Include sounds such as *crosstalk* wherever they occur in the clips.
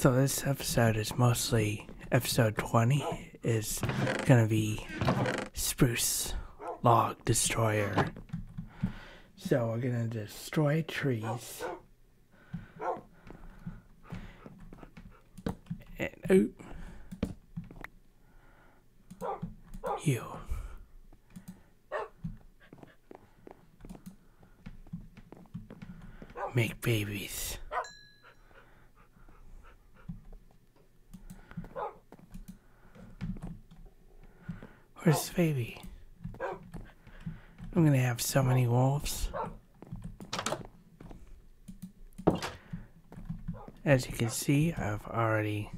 So this episode is mostly episode 20 is gonna be Spruce Log Destroyer. So we're gonna destroy trees. And oop. You. Make babies. Where's the baby? I'm gonna have so many wolves. As you can see, I've already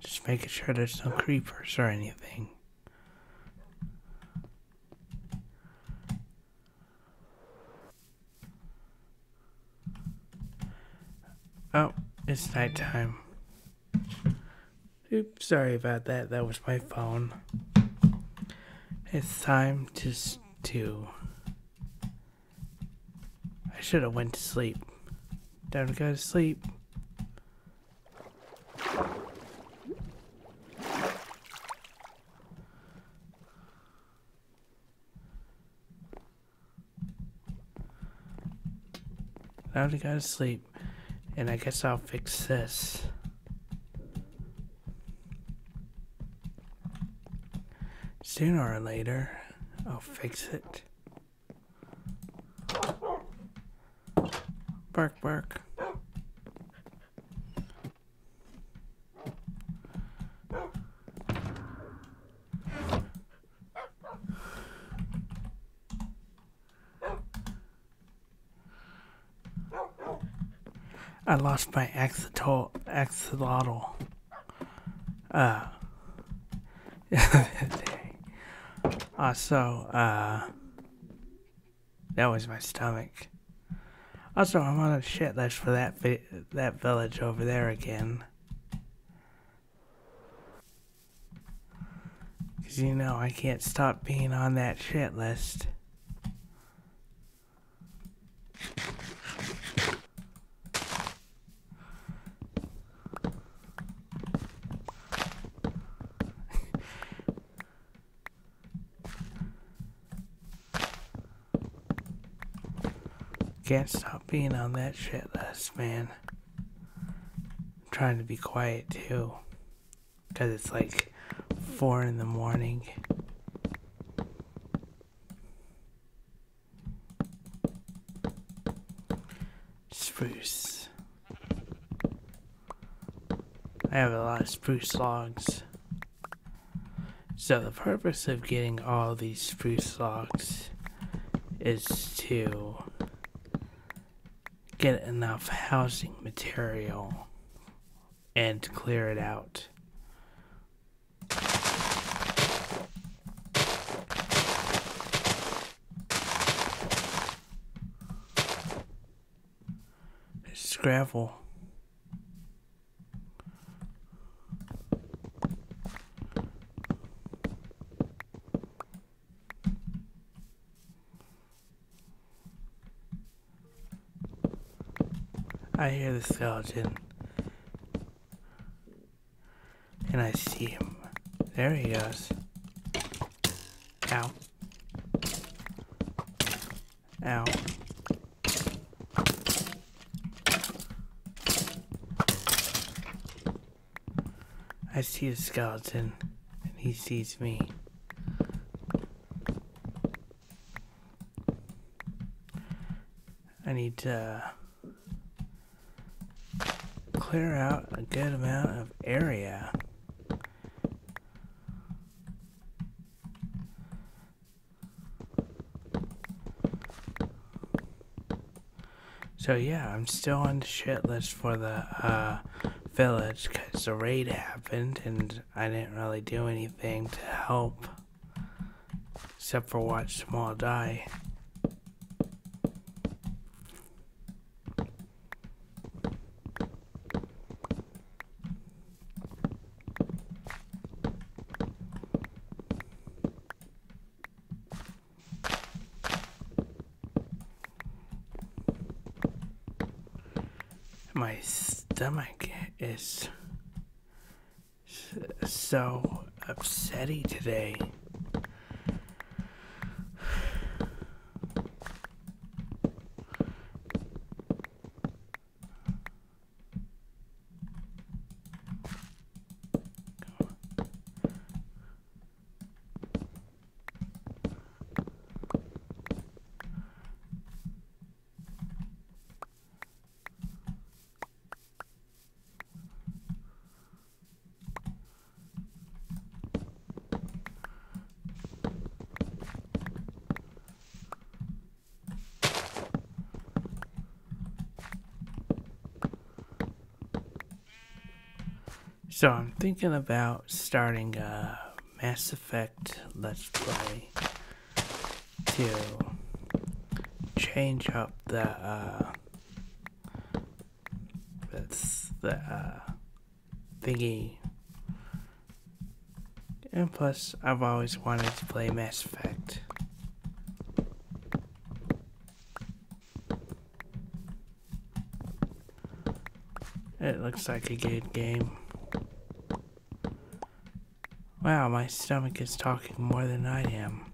just making sure there's no creepers or anything. Oh, it's nighttime. Oops, sorry about that. That was my phone. It's time to to. I should have went to sleep. Time to go to sleep. Time to go to sleep. And I guess I'll fix this. Sooner or later, I'll fix it. Bark, bark. I lost my axolotl, axolotl. Uh, *laughs* also, uh, that was my stomach. Also, I'm on a shit list for that vi- that village over there again. Cause you know I can't stop being on that shit list. Can't stop being on that shit list, man. I'm trying to be quiet too. Because it's like 4 in the morning. Spruce. I have a lot of spruce logs. So the purpose of getting all these spruce logs is to get enough housing material and clear it out. It's gravel. I hear the skeleton. And I see him. There he goes. Ow. Ow. I see a skeleton, and he sees me. I need to uh, clear out a good amount of area. So yeah, I'm still on the shit list for the uh, village because the raid happened and I didn't really do anything to help except for watch them all die. My stomach is so upsetty today. So I'm thinking about starting a Mass Effect Let's Play to change up the uh that's the uh thingy. And plus I've always wanted to play Mass Effect. It looks like a good game. Wow, my stomach is talking more than I am.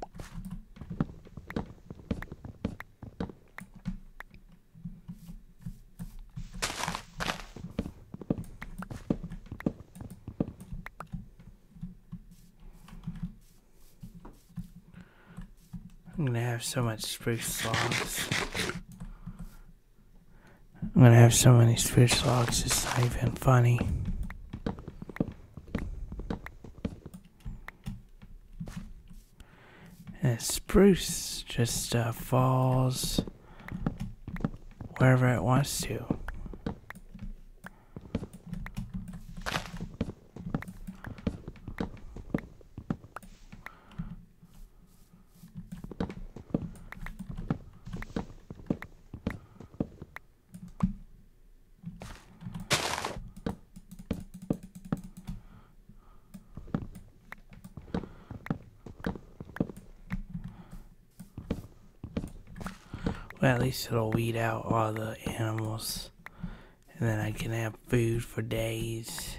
I'm gonna have so much spruce logs. I'm gonna have so many spruce logs, it's not even funny. Spruce just uh, falls wherever it wants to. It'll weed out all the animals. And then I can have food for days.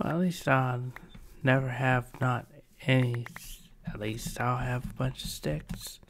Well, at least I'll never have not any. At least I'll have a bunch of sticks.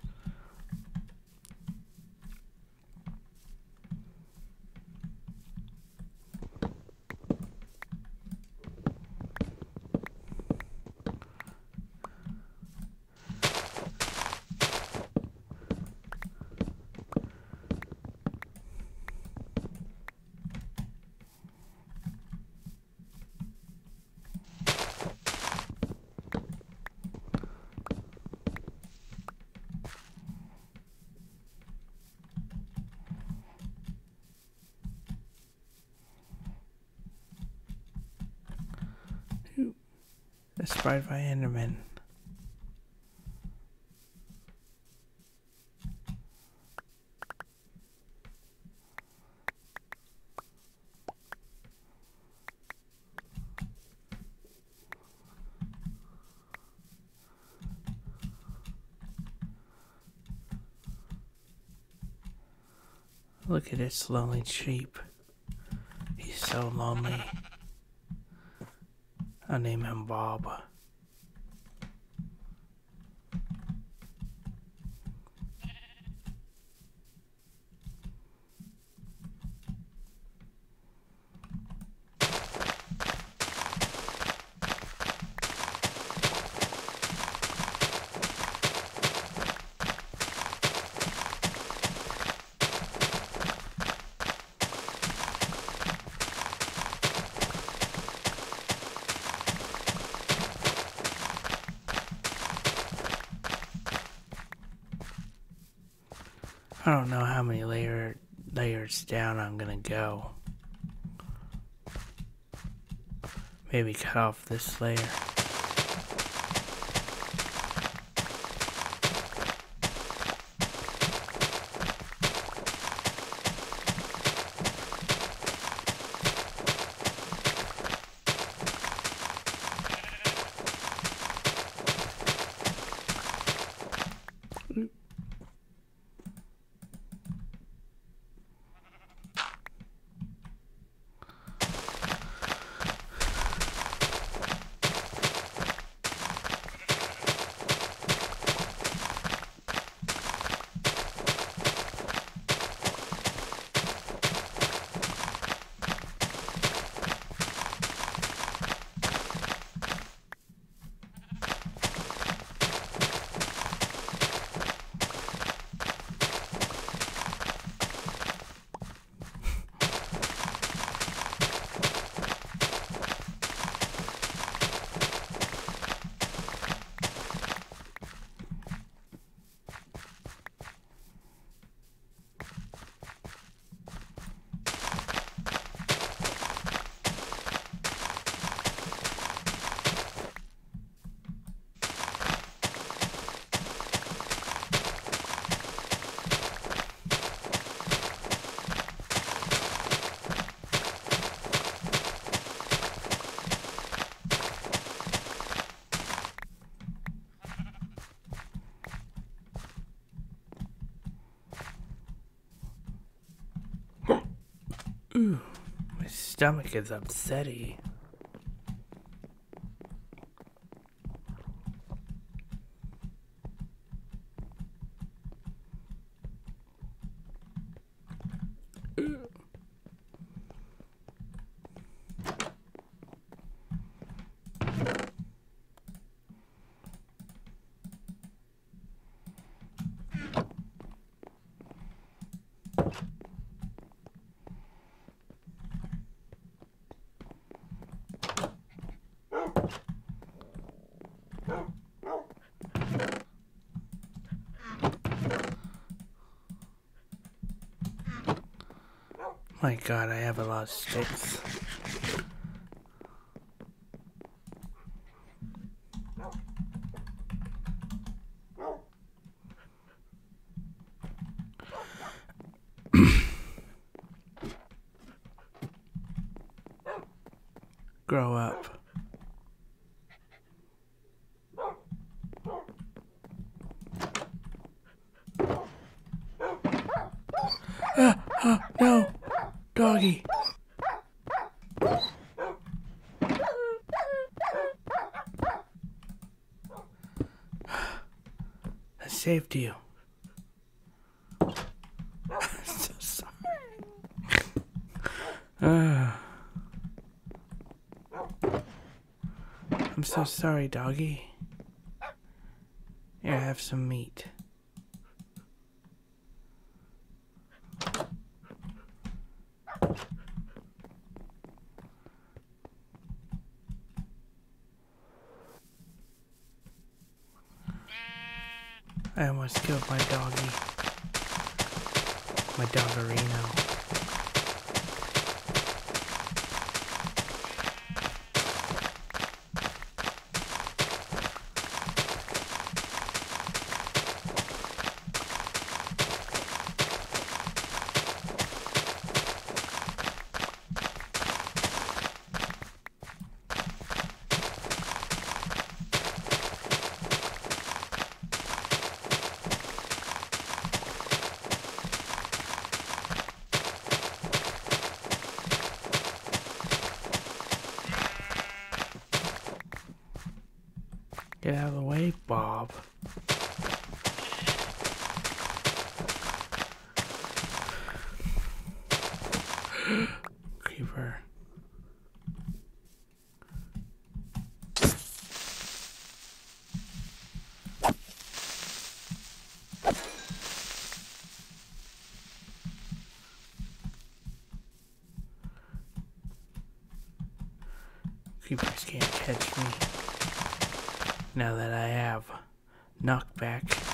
Bye Enderman. Look at this lonely sheep. He's so lonely. I'll name him Bob. I don't know how many layer layers down I'm gonna go. Maybe cut off this layer. Ooh, my stomach is upsetty. My god, I have a lot of sticks. Grow up. Ah, ah, no! Doggy. I saved you. I'm so sorry. Ah. I'm so sorry, doggy. Here, have some meat. I almost killed my doggy. My doggerino. Now that I have knockback.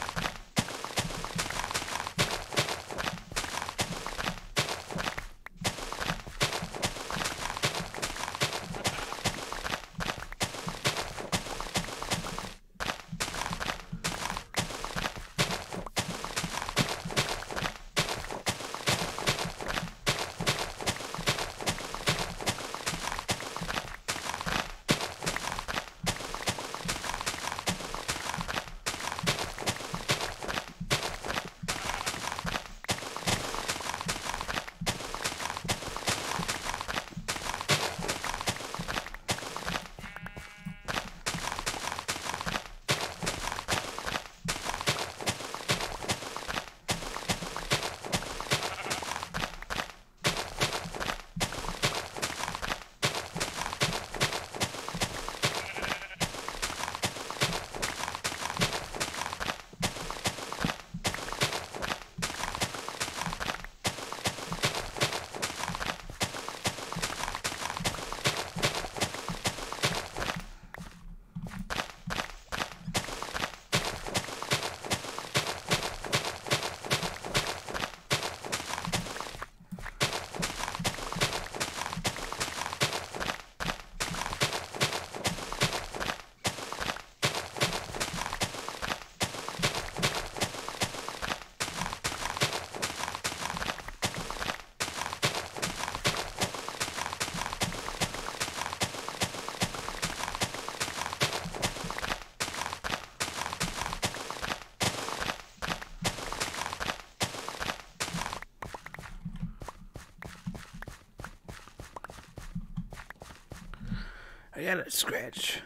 I got a scratch.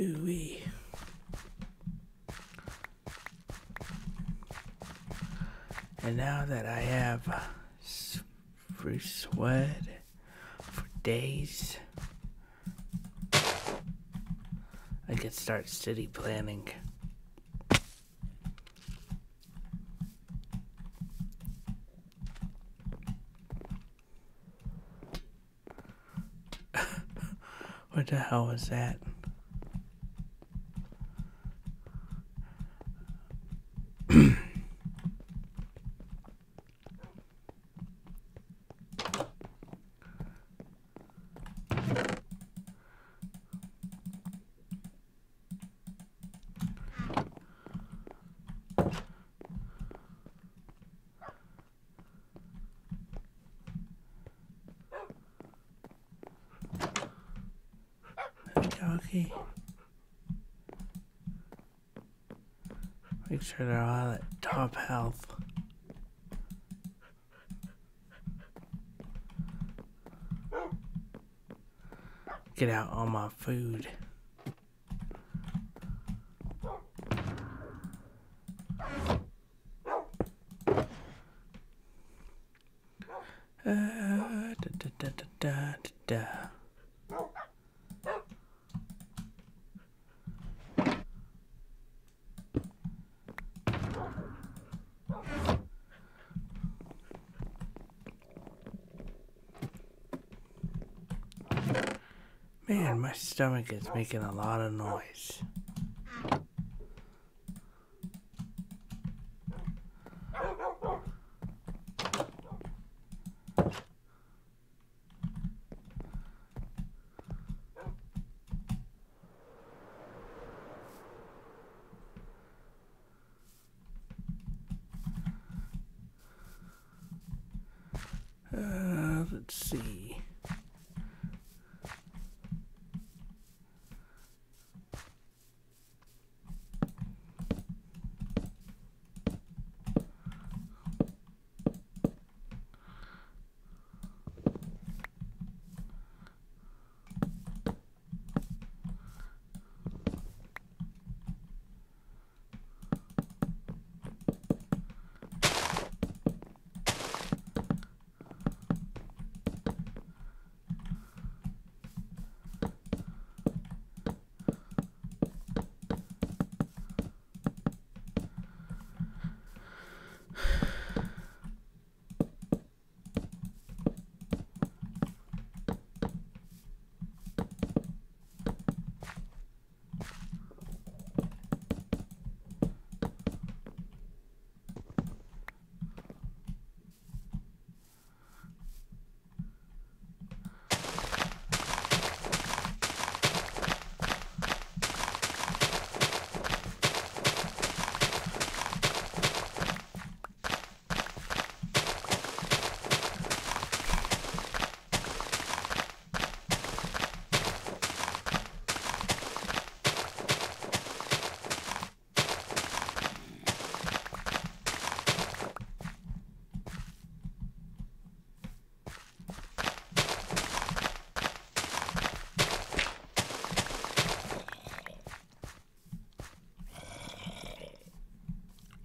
Ooh wee. And now that I have uh, free wood for days, I can start city planning. What the hell was that? Doggy. Make sure they're all at top health. Get out all my food. Stomach is making a lot of noise.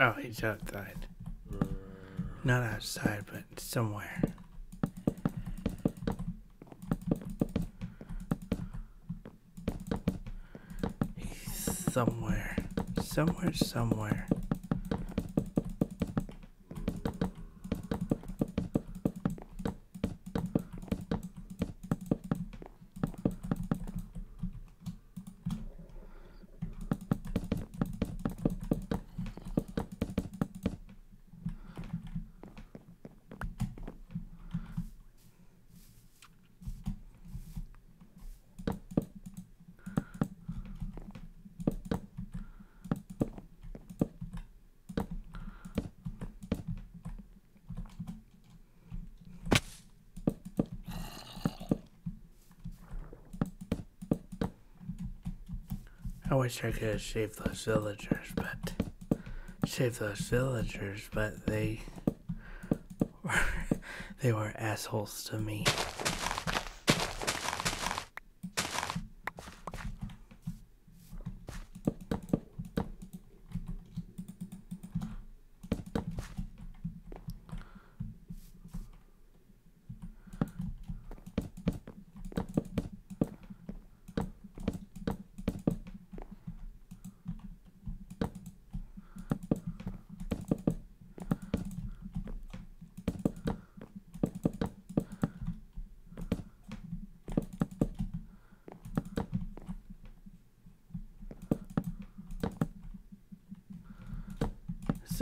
Oh, he's outside. Not outside, but somewhere. He's somewhere. Somewhere, somewhere. I wish I could have saved those villagers, but saved those villagers, but they were *laughs* they were assholes to me.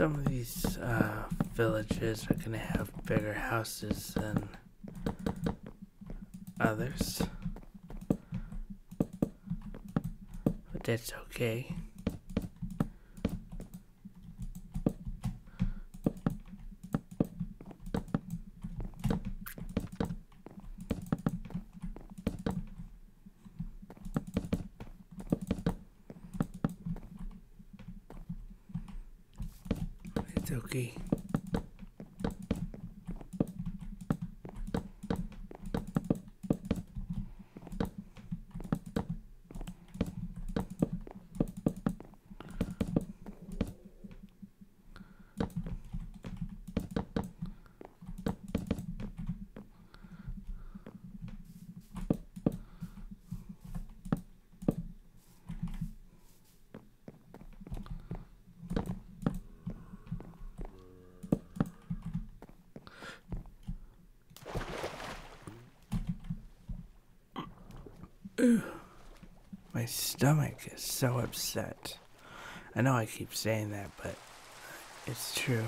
Some of these uh, villages are gonna have bigger houses than others. But that's okay. It's okay. My stomach is so upset. I know I keep saying that, but it's true.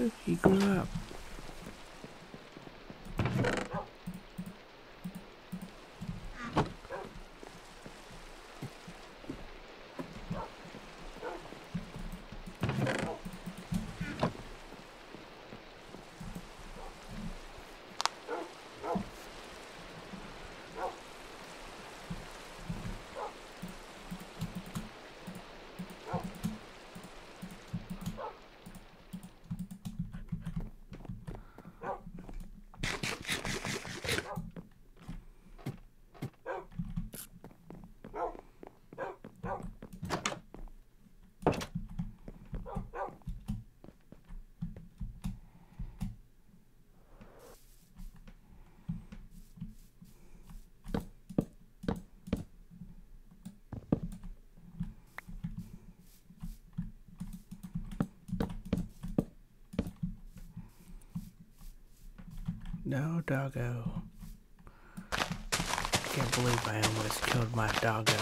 Ooh, He grew up. No, doggo. Can't believe I almost killed my doggo.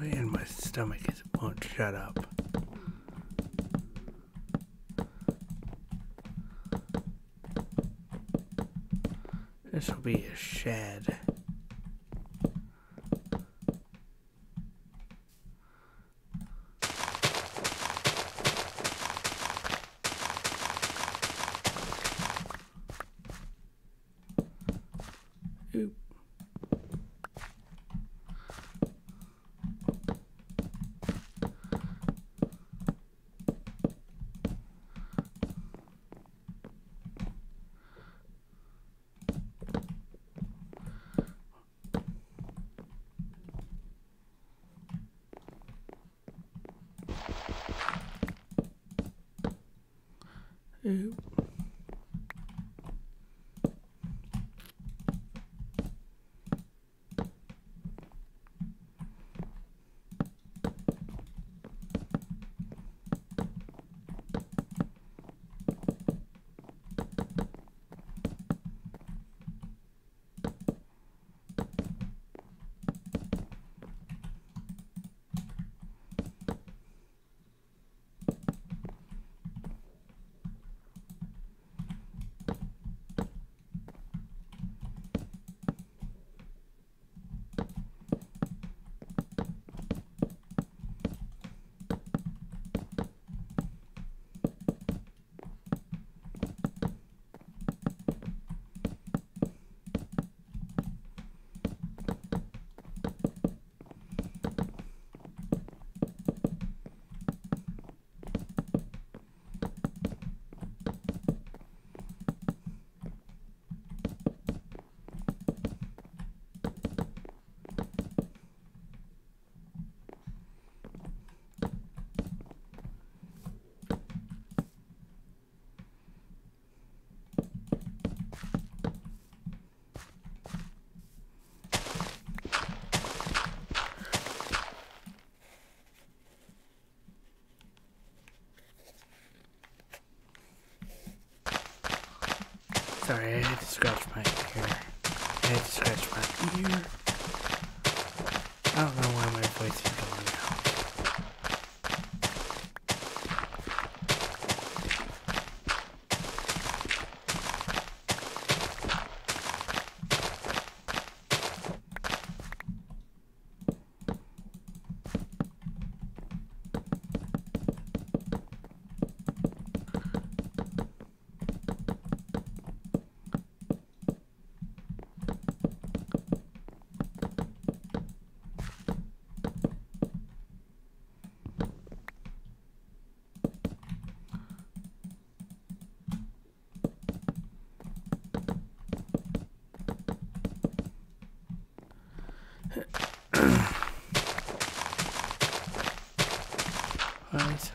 Man, my stomach is won't shut up. This will be a shed. Sorry, I had to scratch my ear. I had to scratch my ear. I don't know why my voice is going now.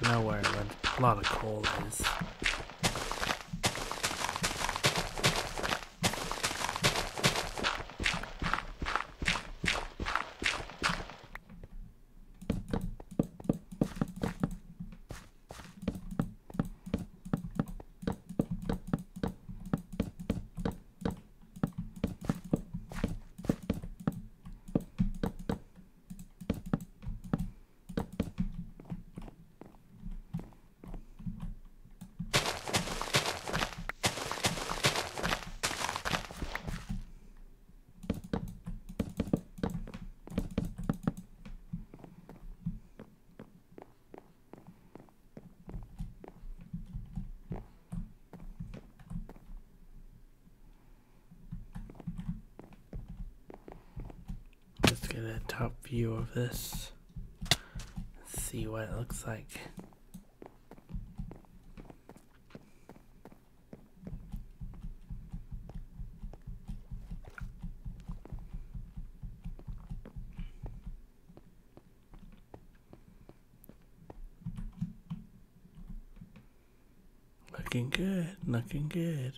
Know where a lot of coal is. Let's get a this. See what it looks like. Looking good, looking good.